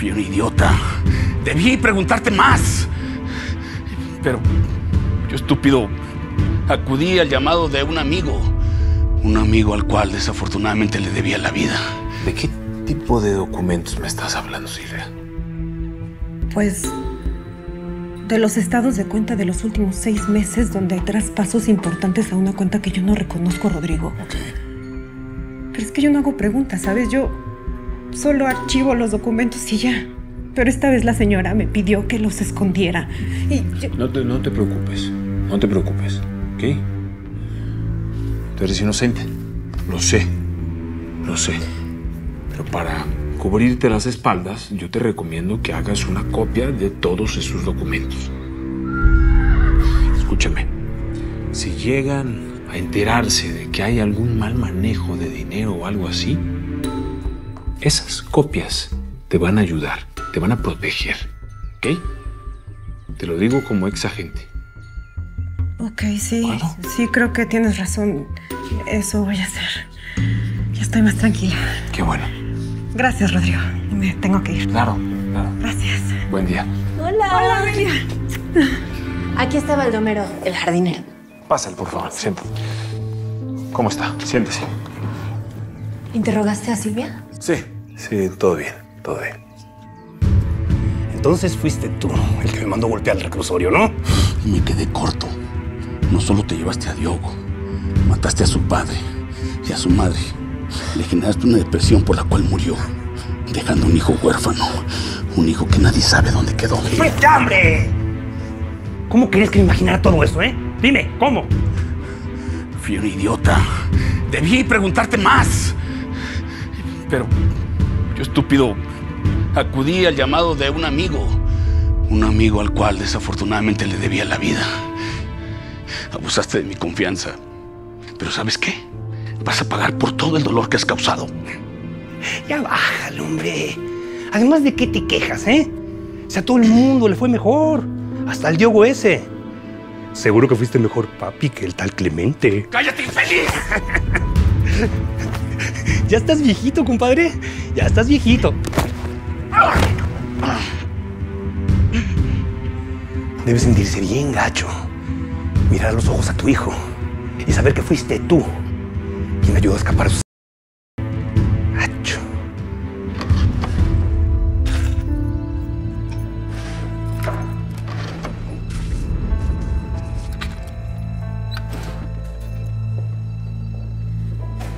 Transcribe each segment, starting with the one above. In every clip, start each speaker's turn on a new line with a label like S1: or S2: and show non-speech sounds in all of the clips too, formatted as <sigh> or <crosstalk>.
S1: Fui un idiota. Debí preguntarte más. Pero yo estúpido acudí al llamado de un amigo. Un amigo al cual desafortunadamente le debía la vida.
S2: ¿De qué tipo de documentos me estás hablando, Silvia?
S3: Pues de los estados de cuenta de los últimos seis meses donde hay traspasos importantes a una cuenta que yo no reconozco, Rodrigo.
S2: Ok.
S3: Pero es que yo no hago preguntas, ¿sabes? Yo solo archivo los documentos y ya. Pero esta vez la señora me pidió que los escondiera.
S2: No te, no te preocupes. No te preocupes. ¿Ok? Tú eres inocente. Lo sé. Lo sé. Pero para cubrirte las espaldas, yo te recomiendo que hagas una copia de todos esos documentos. Escúchame. Si llegan a enterarse de que hay algún mal manejo de dinero o algo así, esas copias te van a ayudar, te van a proteger. ¿Ok? Te lo digo como ex agente.
S3: Ok, sí.
S2: Bueno.
S3: Sí, creo que tienes razón. Eso voy a hacer. Ya estoy más tranquila.
S2: Qué bueno.
S3: Gracias, Rodrigo. Me tengo que ir.
S2: Claro, claro.
S3: Gracias.
S2: Buen día.
S3: Hola, Amelia.
S4: Aquí está Baldomero, el jardinero.
S2: Pásale, por favor. Siéntate. ¿Cómo está? Siéntese.
S4: ¿Interrogaste a Silvia?
S2: Sí, sí, todo bien, todo bien.
S5: Entonces fuiste tú el que me mandó golpear el reclusorio, ¿no?
S1: Y me quedé corto. No solo te llevaste a Diogo, mataste a su padre y a su madre. Le generaste una depresión por la cual murió, dejando un hijo huérfano. Un hijo que nadie sabe dónde quedó.
S5: ¡Pues ya, hombre! ¿Cómo querías que me imaginara todo eso, eh? Dime, ¿cómo?
S1: Fui un idiota. Debí preguntarte más. Pero yo estúpido acudí al llamado de un amigo. Un amigo al cual desafortunadamente le debía la vida. Abusaste de mi confianza. Pero ¿sabes qué? Vas a pagar por todo el dolor que has causado.
S5: Ya bájalo, hombre. Además, ¿de qué te quejas, eh? O sea, a todo el mundo le fue mejor. Hasta el Diogo ese. Seguro que fuiste mejor papi que el tal Clemente.
S1: ¡Cállate, infeliz! <laughs>
S5: Ya estás viejito, compadre. Ya estás viejito. Debes sentirse bien gacho. Mirar a los ojos a tu hijo y saber que fuiste tú quien ayudó a escapar a sus... Gacho.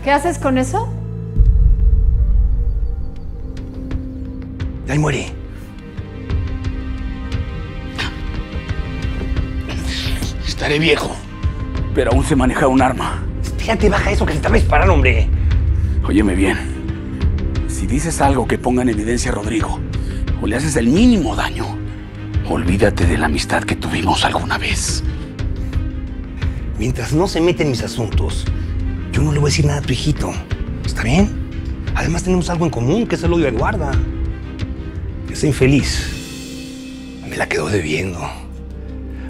S4: ¿Qué haces con eso?
S5: Ahí muere.
S1: Estaré viejo, pero aún sé manejar un arma.
S5: Espérate, baja eso que se te va a disparar, hombre.
S1: Óyeme bien. Si dices algo que ponga en evidencia a Rodrigo, o le haces el mínimo daño, olvídate de la amistad que tuvimos alguna vez.
S5: Mientras no se mete en mis asuntos, yo no le voy a decir nada a tu hijito. ¿Está bien? Además tenemos algo en común, que es el odio a Eduarda. Esa infeliz me la quedó debiendo.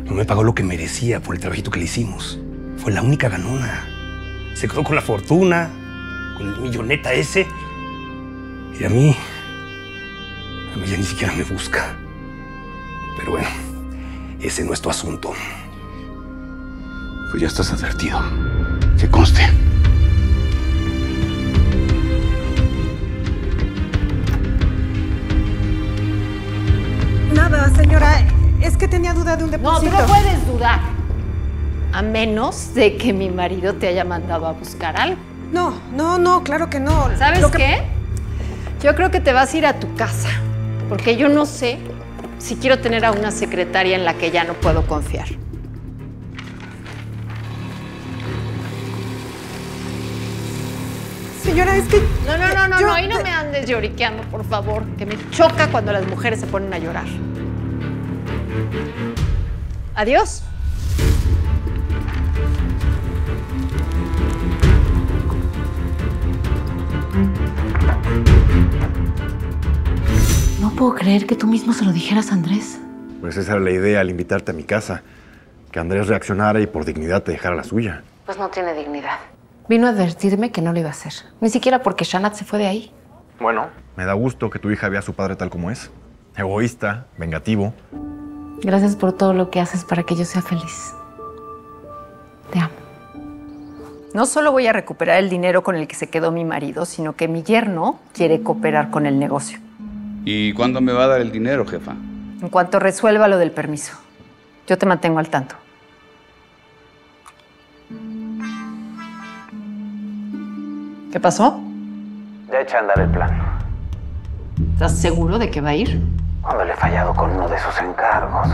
S5: No me pagó lo que merecía por el trabajito que le hicimos. Fue la única ganona. Se quedó con la fortuna, con el milloneta ese. Y a mí, a mí ya ni siquiera me busca. Pero bueno, ese no es tu asunto.
S1: Pues ya estás advertido. Que conste.
S3: Tenía duda de un
S4: No, tú no puedes dudar. A menos de que mi marido te haya mandado a buscar algo.
S3: No, no, no, claro que no.
S4: ¿Sabes
S3: Lo que-
S4: qué? Yo creo que te vas a ir a tu casa. Porque yo no sé si quiero tener a una secretaria en la que ya no puedo confiar.
S3: Señora, es que.
S4: No, no, no, no,
S3: Yo-
S4: no, y no me andes lloriqueando, por favor, que me choca cuando las mujeres se ponen a llorar. Adiós. No puedo creer que tú mismo se lo dijeras a Andrés.
S6: Pues esa era la idea al invitarte a mi casa. Que Andrés reaccionara y por dignidad te dejara la suya.
S4: Pues no tiene dignidad. Vino a advertirme que no lo iba a hacer. Ni siquiera porque Shanat se fue de ahí.
S2: Bueno. Me da gusto que tu hija vea a su padre tal como es. Egoísta, vengativo.
S7: Gracias por todo lo que haces para que yo sea feliz. Te amo.
S4: No solo voy a recuperar el dinero con el que se quedó mi marido, sino que mi yerno quiere cooperar con el negocio.
S8: ¿Y cuándo me va a dar el dinero, jefa?
S4: En cuanto resuelva lo del permiso. Yo te mantengo al tanto. ¿Qué pasó?
S6: Ya eché a andar el plan.
S4: ¿Estás seguro de que va a ir?
S6: Cuando le he fallado con uno de sus encargos.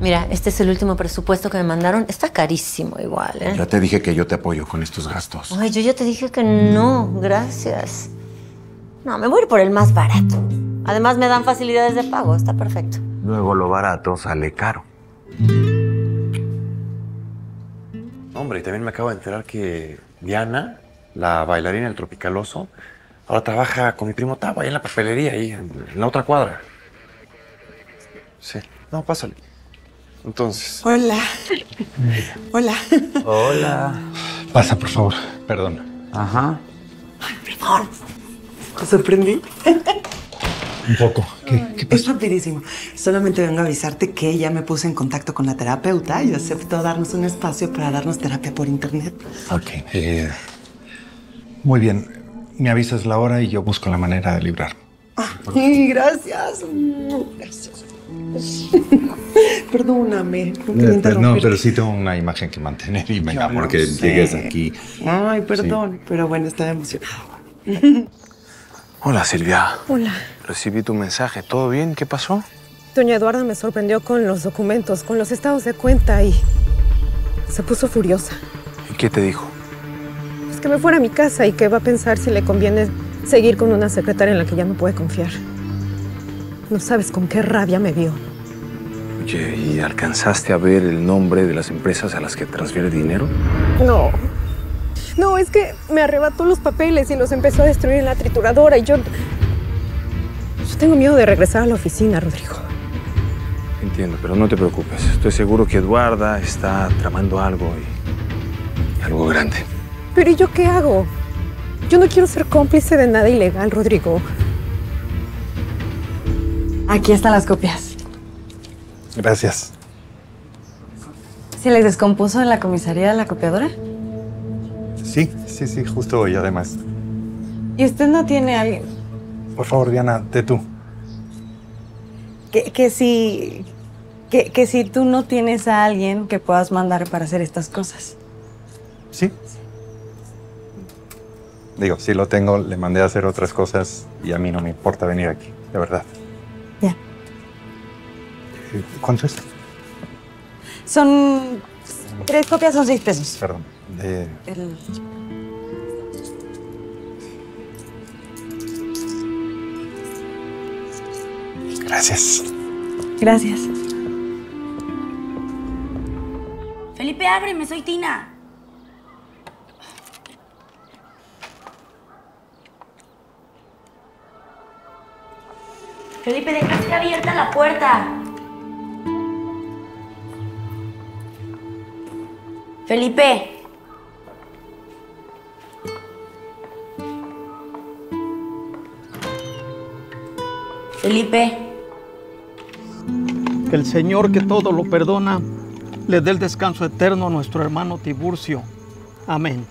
S9: Mira, este es el último presupuesto que me mandaron. Está carísimo igual, ¿eh?
S2: Ya te dije que yo te apoyo con estos gastos.
S9: Ay, yo ya te dije que no, gracias. No, me voy a ir por el más barato. Además me dan facilidades de pago, está perfecto.
S6: Luego lo barato sale caro.
S2: Hombre, y también me acabo de enterar que Diana, la bailarina del Tropicaloso, ahora trabaja con mi primo Tavo ahí en la papelería, ahí en, en la otra cuadra. Sí. No, pásale. Entonces.
S10: Hola. Hola.
S6: Hola.
S11: Pasa, por favor. Perdón.
S6: Ajá.
S10: Perdón. ¿Te sorprendí?
S11: Un poco. ¿Qué, qué
S10: Es rapidísimo. Solamente vengo a avisarte que ya me puse en contacto con la terapeuta y aceptó darnos un espacio para darnos terapia por internet.
S11: Ok. eh, muy bien. Me avisas la hora y yo busco la manera de librar.
S10: Ay, gracias. Mm, Gracias. <laughs> Perdóname. No,
S11: no, pero sí tengo una imagen que mantener y me
S10: Yo
S11: enamoro
S10: lo
S11: que
S10: sé.
S11: llegues aquí.
S10: Ay, perdón. Pero bueno, estaba emocionada. <laughs>
S2: Hola, Silvia.
S3: Hola.
S2: Recibí tu mensaje. ¿Todo bien? ¿Qué pasó?
S3: Doña Eduarda me sorprendió con los documentos, con los estados de cuenta y se puso furiosa.
S2: ¿Y qué te dijo?
S3: Que me fuera a mi casa y que va a pensar si le conviene seguir con una secretaria en la que ya no puede confiar. No sabes con qué rabia me vio.
S2: Oye, ¿y alcanzaste a ver el nombre de las empresas a las que transfiere dinero?
S3: No. No, es que me arrebató los papeles y los empezó a destruir en la trituradora y yo... Yo tengo miedo de regresar a la oficina, Rodrigo.
S2: Entiendo, pero no te preocupes. Estoy seguro que Eduarda está tramando algo y algo grande.
S3: Pero ¿y yo qué hago? Yo no quiero ser cómplice de nada ilegal, Rodrigo.
S7: Aquí están las copias.
S11: Gracias.
S7: ¿Se les descompuso en la comisaría la copiadora?
S11: Sí, sí, sí, justo hoy además.
S7: ¿Y usted no tiene a alguien
S11: Por favor, Diana, de tú.
S7: que, que si que, que si tú no tienes a alguien que puedas mandar para hacer estas cosas?
S11: ¿Sí? Digo, si lo tengo, le mandé a hacer otras cosas y a mí no me importa venir aquí, de verdad.
S7: Ya.
S11: Eh, ¿Cuánto es?
S7: Son tres copias, son seis pesos.
S11: Perdón. De...
S7: El-
S11: Gracias.
S7: Gracias.
S9: Felipe, ábreme, soy Tina. Felipe, dejaste abierta la puerta. Felipe. Felipe.
S12: Que el Señor que todo lo perdona le dé el descanso eterno a nuestro hermano Tiburcio. Amén.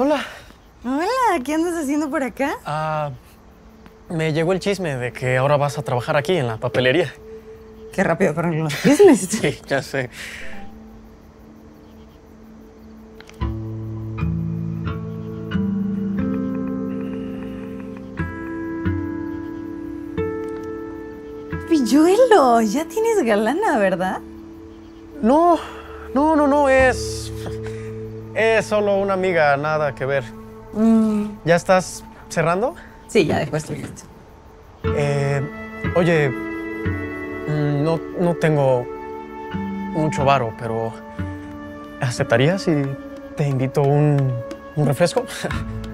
S12: Hola.
S7: Hola, ¿qué andas haciendo por acá?
S12: Ah, me llegó el chisme de que ahora vas a trabajar aquí en la papelería.
S7: Qué rápido fueron los chismes. <laughs>
S12: Sí, ya sé.
S7: Pilluelo, ya tienes galana, ¿verdad?
S13: No, no, no, no, es. Es solo una amiga, nada que ver. ¿Ya estás cerrando?
S7: Sí, ya después estoy listo.
S13: Eh, oye, mm, no, no tengo mucho varo, pero ¿aceptarías si te invito un, un refresco? <laughs>